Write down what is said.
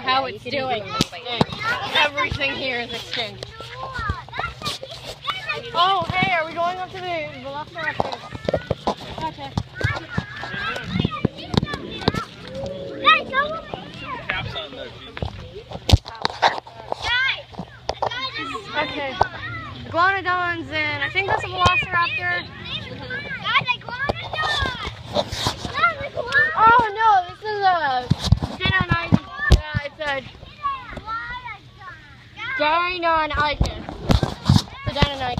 about how it's doing. Everything here is extinct. Oh, hey, are we going up to the Velociraptor? Okay. Okay. Iguanodons and I think that's a Velociraptor. Oh no, this is a Deinonychus. Yeah, it's a Deinonychus. It's a Deinonychus. I.